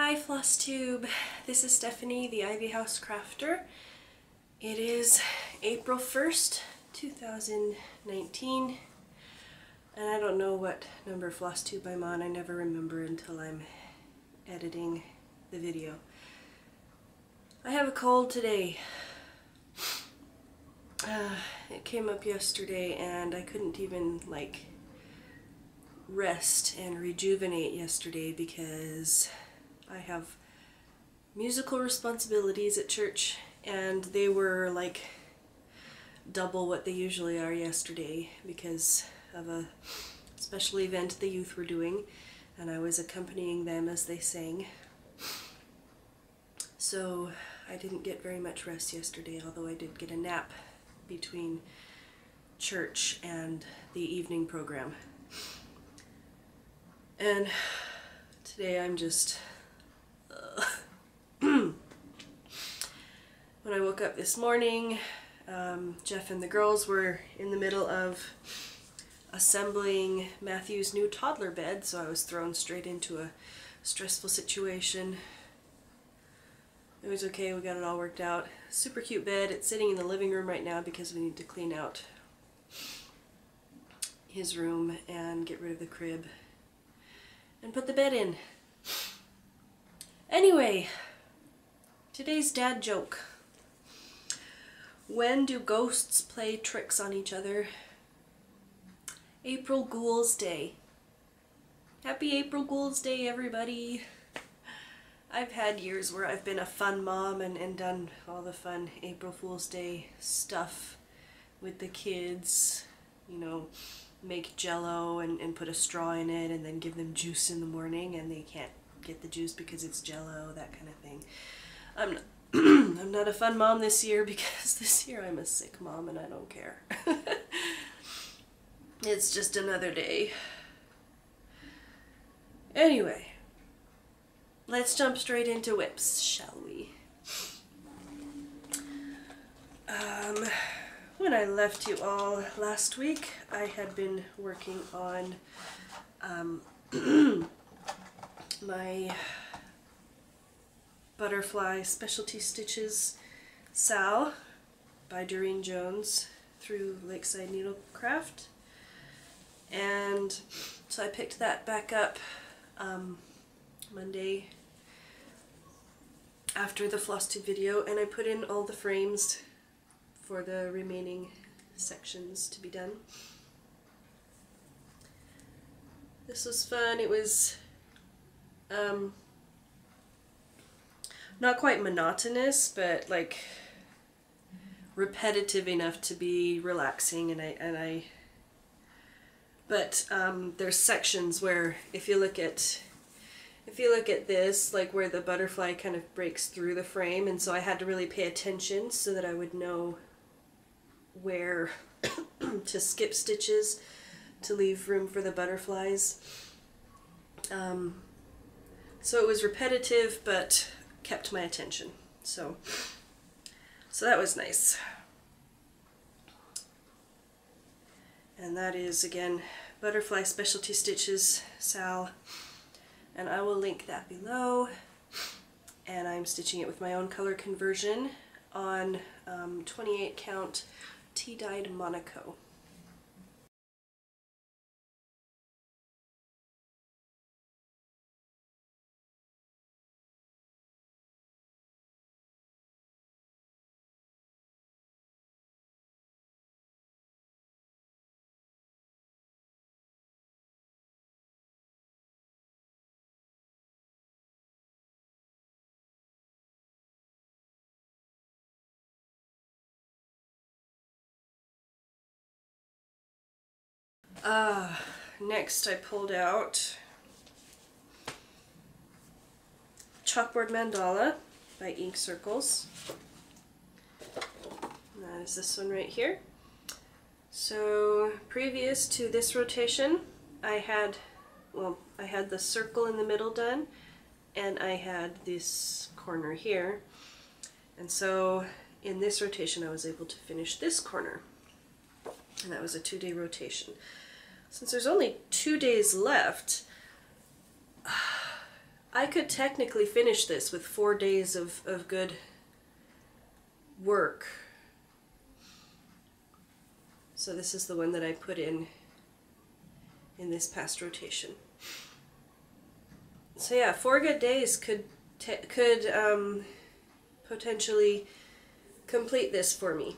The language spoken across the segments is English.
Hi FlossTube, this is Stephanie, the Ivy House Crafter. It is April 1st, 2019, and I don't know what number FlossTube I'm on. I never remember until I'm editing the video. I have a cold today. Uh, it came up yesterday and I couldn't even like rest and rejuvenate yesterday because I have musical responsibilities at church and they were like double what they usually are yesterday because of a special event the youth were doing and I was accompanying them as they sang. So I didn't get very much rest yesterday, although I did get a nap between church and the evening program. And today I'm just... When I woke up this morning, um, Jeff and the girls were in the middle of assembling Matthew's new toddler bed, so I was thrown straight into a stressful situation. It was okay, we got it all worked out. Super cute bed. It's sitting in the living room right now because we need to clean out his room and get rid of the crib and put the bed in. Anyway, today's dad joke. When do ghosts play tricks on each other? April Ghouls Day. Happy April Ghouls Day, everybody. I've had years where I've been a fun mom and, and done all the fun April Fool's Day stuff with the kids. You know, make jello and, and put a straw in it and then give them juice in the morning and they can't get the juice because it's jello, that kind of thing. I'm not, I'm not a fun mom this year because this year I'm a sick mom and I don't care. it's just another day. Anyway, let's jump straight into whips, shall we? Um, when I left you all last week, I had been working on um, my Butterfly Specialty Stitches Sal by Doreen Jones through Lakeside Needlecraft. And so I picked that back up um, Monday after the FlossTube video and I put in all the frames for the remaining sections to be done. This was fun. It was um, not quite monotonous, but like repetitive enough to be relaxing and I and I but um, there's sections where if you look at if you look at this, like where the butterfly kind of breaks through the frame, and so I had to really pay attention so that I would know where to skip stitches to leave room for the butterflies. Um, so it was repetitive but kept my attention. So, so that was nice. And that is again Butterfly Specialty Stitches Sal and I will link that below and I'm stitching it with my own color conversion on um, 28 count tea-dyed Monaco. Uh, next I pulled out Chalkboard Mandala by Ink Circles. That is this one right here. So previous to this rotation, I had, well, I had the circle in the middle done, and I had this corner here. And so in this rotation I was able to finish this corner. And that was a two-day rotation. Since there's only two days left, I could technically finish this with four days of, of good work. So this is the one that I put in in this past rotation. So yeah, four good days could could um, potentially complete this for me.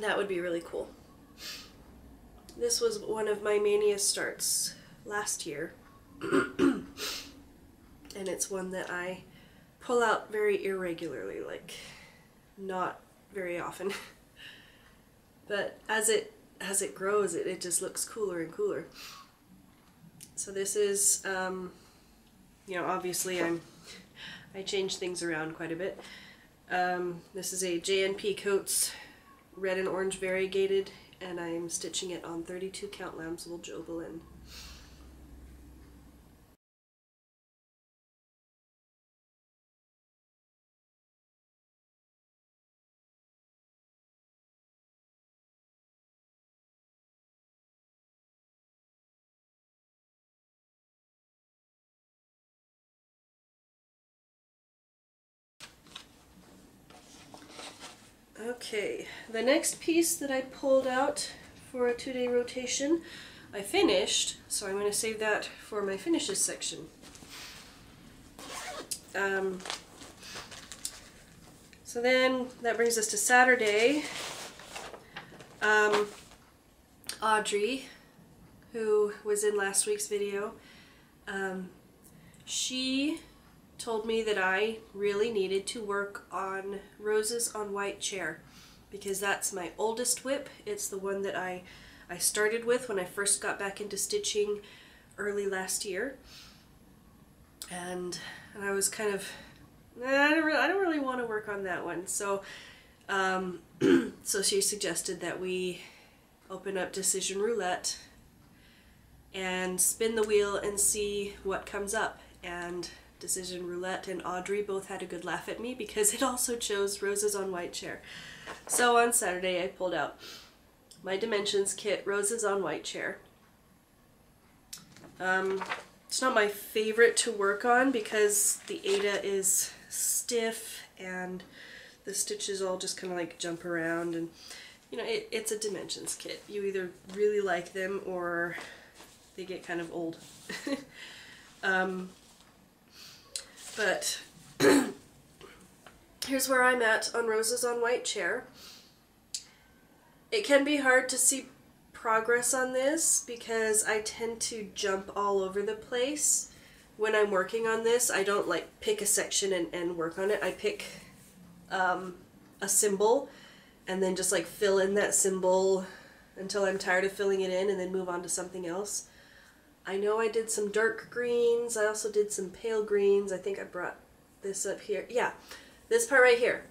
That would be really cool. This was one of my Maynia starts last year. and it's one that I pull out very irregularly, like not very often. but as it as it grows, it, it just looks cooler and cooler. So this is, um, you know, obviously I'm I change things around quite a bit. Um, this is a J&P Coats red and orange variegated and I'm stitching it on 32 count lambswool Jobelan. Okay, the next piece that I pulled out for a two-day rotation, I finished, so I'm going to save that for my finishes section. Um, so then that brings us to Saturday. Um, Audrey, who was in last week's video, um, she told me that I really needed to work on Roses on White Chair because that's my oldest whip. It's the one that I, I started with when I first got back into stitching early last year. And, and I was kind of, I don't really, I don't really want to work on that one. So, um, so she suggested that we open up Decision Roulette and spin the wheel and see what comes up. And Decision Roulette and Audrey both had a good laugh at me because it also chose Roses on White Chair. So on Saturday I pulled out my Dimensions kit, Roses on White Chair. Um, it's not my favorite to work on because the Aida is stiff and the stitches all just kind of like jump around and you know it, it's a Dimensions kit. You either really like them or they get kind of old. um, but here's where I'm at on Roses on White Chair. It can be hard to see progress on this because I tend to jump all over the place when I'm working on this. I don't like pick a section and, and work on it. I pick um, a symbol and then just like fill in that symbol until I'm tired of filling it in and then move on to something else. I know I did some dark greens. I also did some pale greens. I think I brought this up here. Yeah, this part right here.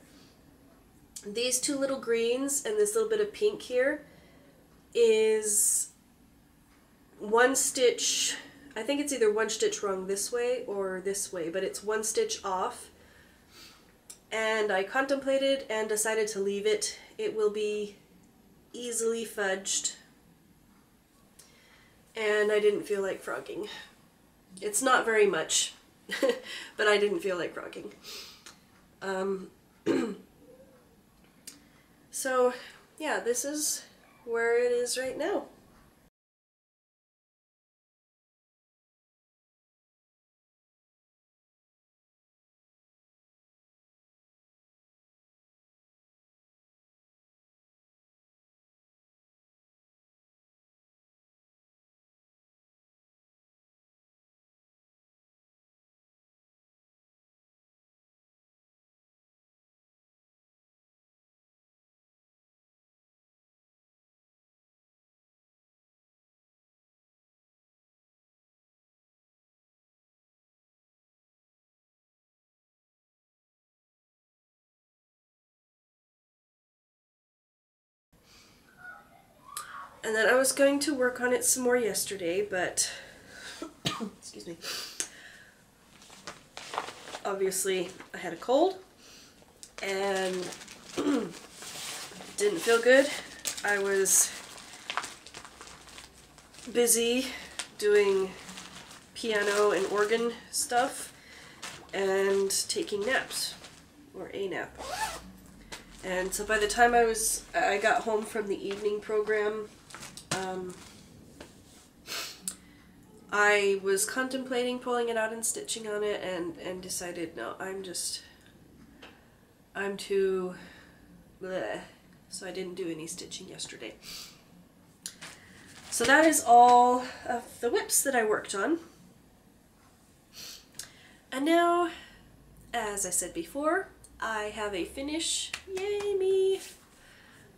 These two little greens and this little bit of pink here is one stitch, I think it's either one stitch wrong this way or this way, but it's one stitch off. And I contemplated and decided to leave it. It will be easily fudged and I didn't feel like frogging. It's not very much, but I didn't feel like frogging. Um, so, yeah, this is where it is right now. And then I was going to work on it some more yesterday, but excuse me. Obviously, I had a cold and didn't feel good. I was busy doing piano and organ stuff and taking naps or a nap. And so by the time I was I got home from the evening program, um, I was contemplating pulling it out and stitching on it and and decided no, I'm just I'm too bleh. So I didn't do any stitching yesterday. So that is all of the whips that I worked on. And now, as I said before, I have a finish. Yay me!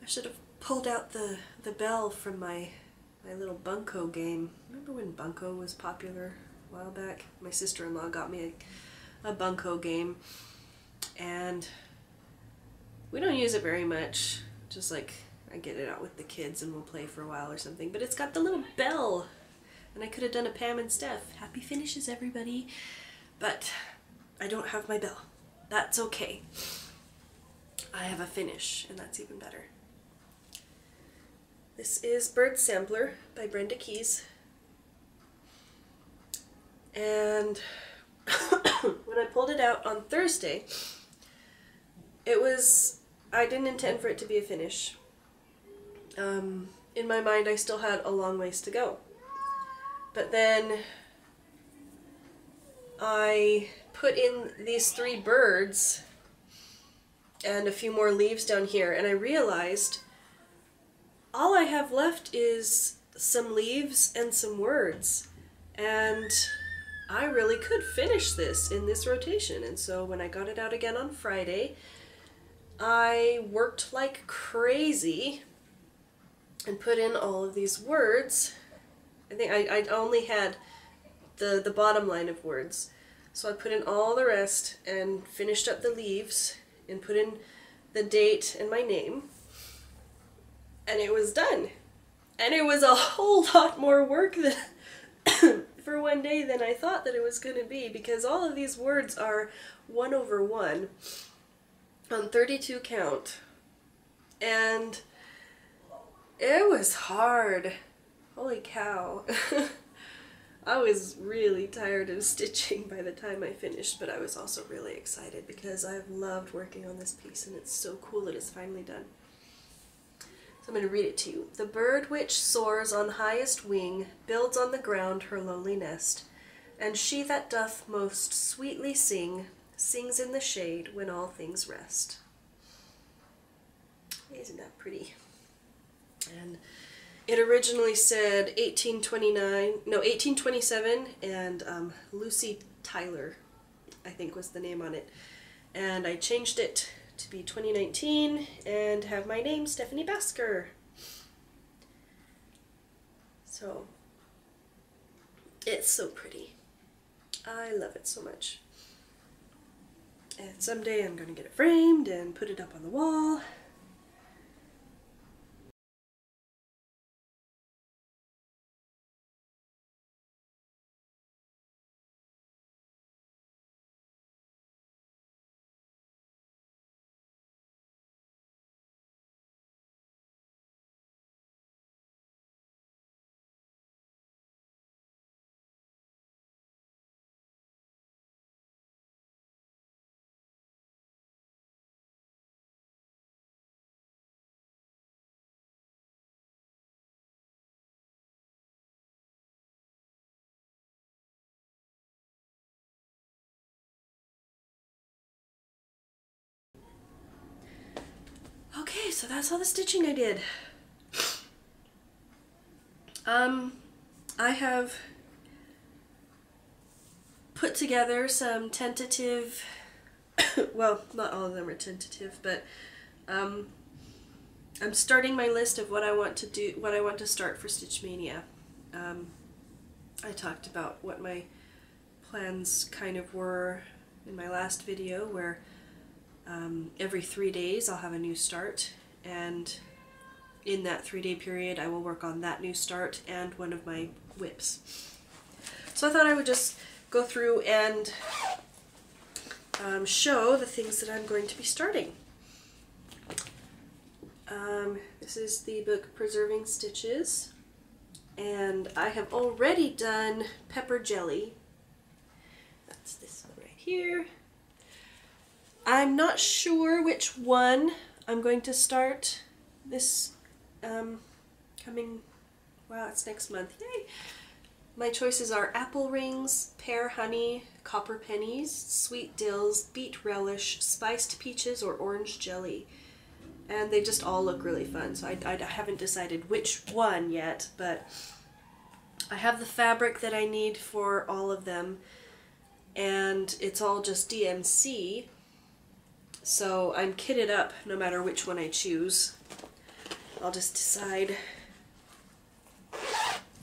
I should have pulled out the, the bell from my, my little Bunko game. Remember when Bunko was popular a while back? My sister-in-law got me a, a Bunko game. And we don't use it very much. Just like I get it out with the kids and we'll play for a while or something. But it's got the little bell. And I could have done a Pam and Steph. Happy finishes, everybody. But I don't have my bell. That's okay. I have a finish, and that's even better. This is Bird Sampler by Brenda Keyes. And when I pulled it out on Thursday, it was, I didn't intend for it to be a finish. Um, in my mind, I still had a long ways to go. But then I put in these three birds and a few more leaves down here and I realized all I have left is some leaves and some words and I really could finish this in this rotation and so when I got it out again on Friday I worked like crazy and put in all of these words I think I, I only had the, the bottom line of words. So I put in all the rest and finished up the leaves and put in the date and my name. And it was done. And it was a whole lot more work than for one day than I thought that it was going to be because all of these words are 1 over 1 on 32 count. And it was hard. Holy cow. I was really tired of stitching by the time I finished, but I was also really excited because I've loved working on this piece and it's so cool that it's finally done. So I'm going to read it to you. The bird which soars on highest wing builds on the ground her lowly nest, and she that doth most sweetly sing sings in the shade when all things rest. Isn't that pretty? And it originally said 1829, no, 1827, and um, Lucy Tyler, I think was the name on it. And I changed it to be 2019 and have my name Stephanie Basker. So, it's so pretty. I love it so much. And someday I'm going to get it framed and put it up on the wall. So that's all the stitching I did. Um, I have put together some tentative, well, not all of them are tentative, but um, I'm starting my list of what I want to do, what I want to start for Stitch Maynia. Um, I talked about what my plans kind of were in my last video where um, every three days I'll have a new start and in that three day period I will work on that new start and one of my whips. So I thought I would just go through and um, show the things that I'm going to be starting. Um, this is the book Preserving Stitches and I have already done pepper jelly. That's this one right here. I'm not sure which one I'm going to start this um, coming, wow, it's next month, yay! My choices are apple rings, pear honey, copper pennies, sweet dills, beet relish, spiced peaches, or orange jelly. And they just all look really fun, so I, I haven't decided which one yet, but I have the fabric that I need for all of them, and it's all just DMC, so I'm kitted up no matter which one I choose. I'll just decide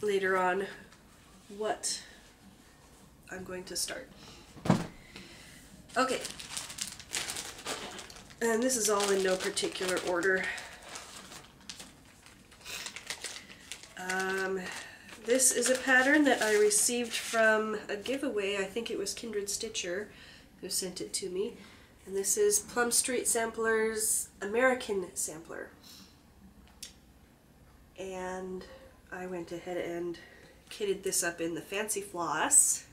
later on what I'm going to start. Okay. And this is all in no particular order. Um, this is a pattern that I received from a giveaway. I think it was Kindred Stitcher who sent it to me. And this is Plum Street Sampler's American Sampler. And I went ahead and kitted this up in the Fancy Floss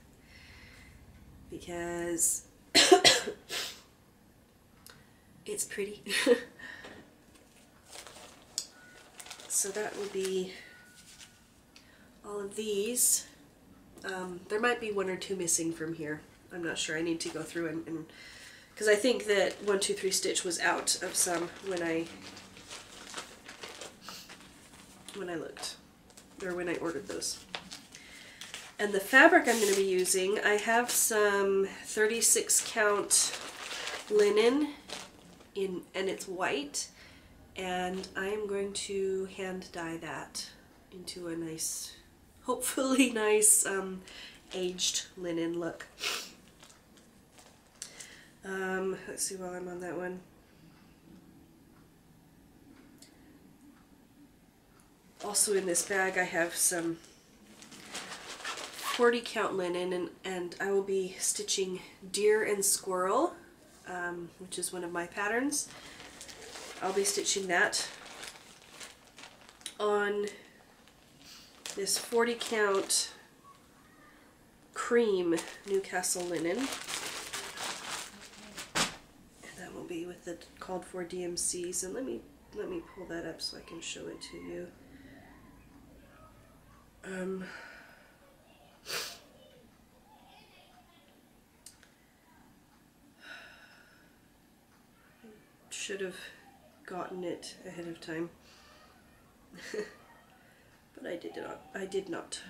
because it's pretty. so that will be all of these. Um, there might be one or two missing from here. I'm not sure. I need to go through and because I think that 123 Stitch was out of some when I when I looked or when I ordered those. And the fabric I'm going to be using, I have some 36 count linen in and it's white and I am going to hand dye that into a nice, hopefully nice um, aged linen look. Um, let's see while I'm on that one. Also in this bag I have some 40 count linen and, and I will be stitching deer and squirrel, um, which is one of my patterns. I'll be stitching that on this 40 count cream Newcastle linen. Be with the called for DMCs. And let me let me pull that up so I can show it to you. Um, should have gotten it ahead of time. but I did not. I did not.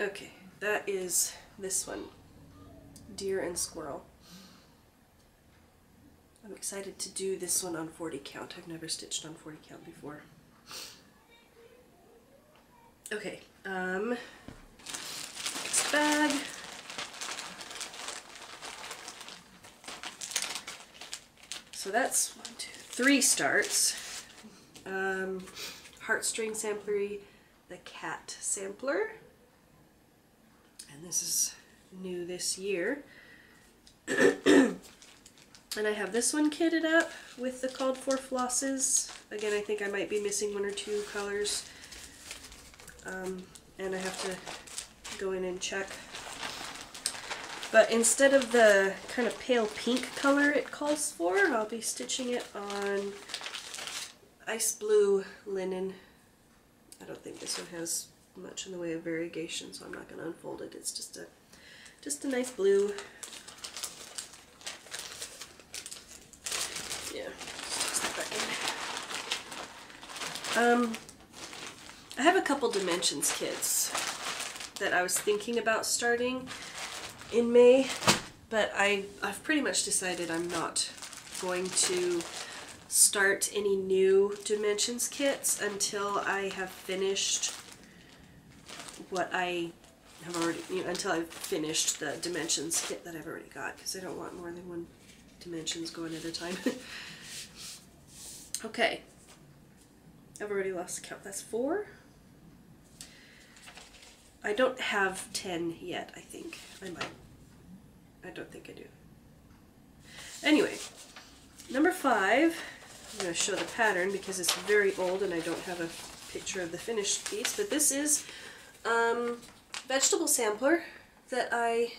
Okay, that is this one. Deer and squirrel. I'm excited to do this one on 40 count. I've never stitched on 40 count before. Okay, um, next bag. So that's one, two, three starts. Um, Heartstring Samplery, the Cat Sampler. And this is new this year. and I have this one kitted up with the called for flosses. Again, I think I might be missing one or two colors. Um, and I have to go in and check but instead of the kind of pale pink color it calls for, I'll be stitching it on ice blue linen. I don't think this one has much in the way of variegation, so I'm not going to unfold it. It's just a just a nice blue. Yeah, Um, I have a couple dimensions kits that I was thinking about starting in May, but I, I've pretty much decided I'm not going to start any new dimensions kits until I have finished what I have already, you know, until I've finished the dimensions kit that I've already got, because I don't want more than one dimensions going at a time. okay. I've already lost count. That's four. I don't have 10 yet, I think. I might. I don't think I do. Anyway, number five, I'm going to show the pattern because it's very old and I don't have a picture of the finished piece, but this is um, vegetable sampler, that I,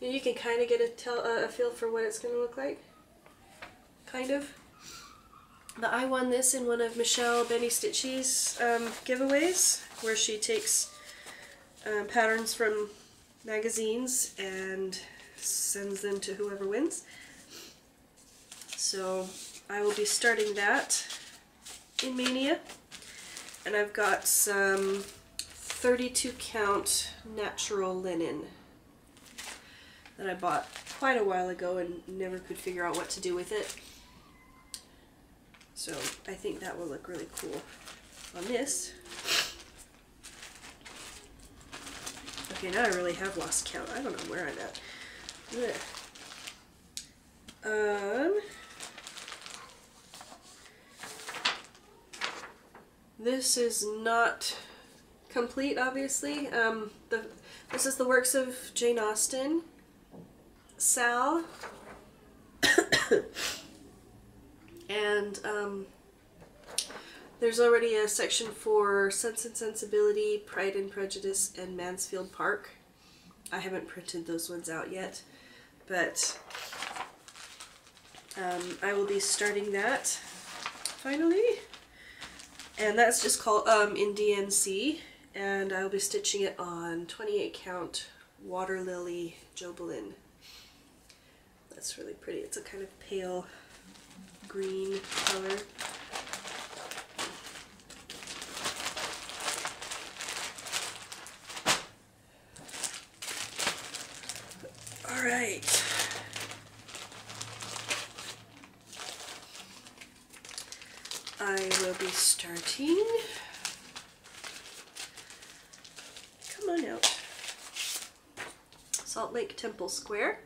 you, know, you can kind of get a, tell, a feel for what it's going to look like. Kind of. But I won this in one of Michelle Benny Stitchy's um, giveaways, where she takes um, patterns from magazines and sends them to whoever wins. So I will be starting that in Maynia. And I've got some 32 count natural linen that I bought quite a while ago and never could figure out what to do with it. So I think that will look really cool on this. Okay, now I really have lost count. I don't know where I'm at. Ugh. Um, this is not complete, obviously. Um, the this is the works of Jane Austen, Sal, and um, there's already a section for Sense and Sensibility, Pride and Prejudice, and Mansfield Park. I haven't printed those ones out yet, but um, I will be starting that finally. And that's just called um, in DMC, and I'll be stitching it on 28 count Water Lily Jobelan. That's really pretty. It's a kind of pale green color. All right. I will be starting. Come on out. Salt Lake Temple Square.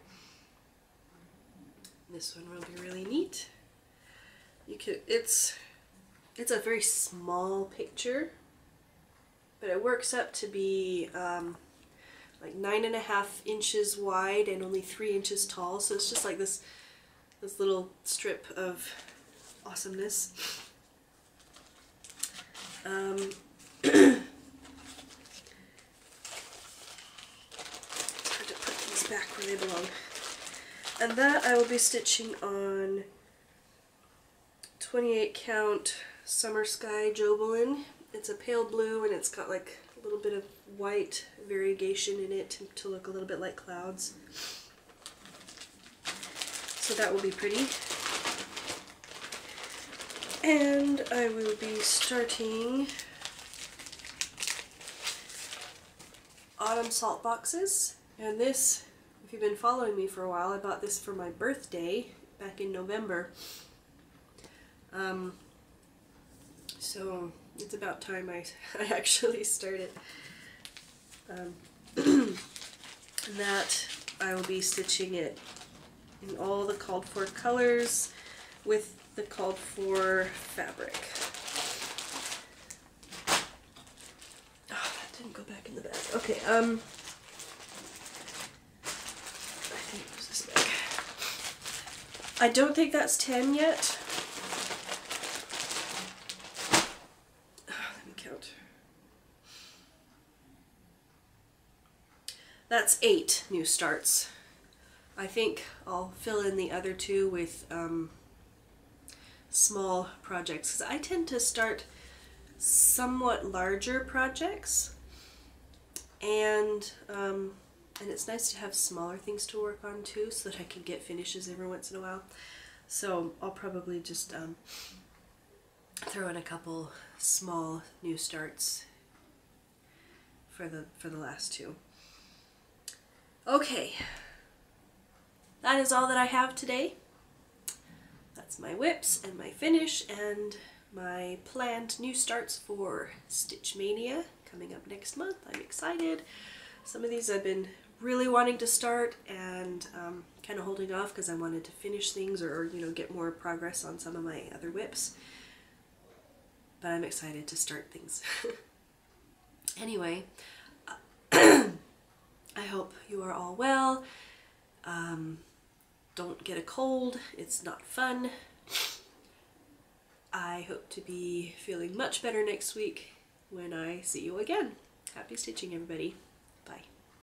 This one will be really neat. You could, it's, it's a very small picture, but it works up to be um, like nine and a half inches wide and only three inches tall. So it's just like this, this little strip of awesomeness. Um, back where they belong. And that I will be stitching on 28 count Summer Sky Jobelan. It's a pale blue and it's got like a little bit of white variegation in it to, to look a little bit like clouds. So that will be pretty. And I will be starting autumn salt boxes. And this, if you've been following me for a while, I bought this for my birthday back in November. Um, so it's about time I, I actually started. Um, that I will be stitching it in all the called for colors with the called for fabric. Oh, that didn't go back in the bag. Okay, um, I think it was this bag. I don't think that's 10 yet. That's eight new starts. I think I'll fill in the other two with um, small projects because I tend to start somewhat larger projects and um, and it's nice to have smaller things to work on too so that I can get finishes every once in a while. So I'll probably just um, throw in a couple small new starts for the for the last two. Okay, that is all that I have today. That's my whips and my finish and my planned new starts for Stitch Maynia coming up next month. I'm excited. Some of these I've been really wanting to start and um, kind of holding off because I wanted to finish things or, you know, get more progress on some of my other whips. But I'm excited to start things. anyway, I hope you are all well. Um, don't get a cold. It's not fun. I hope to be feeling much better next week when I see you again. Happy stitching, everybody.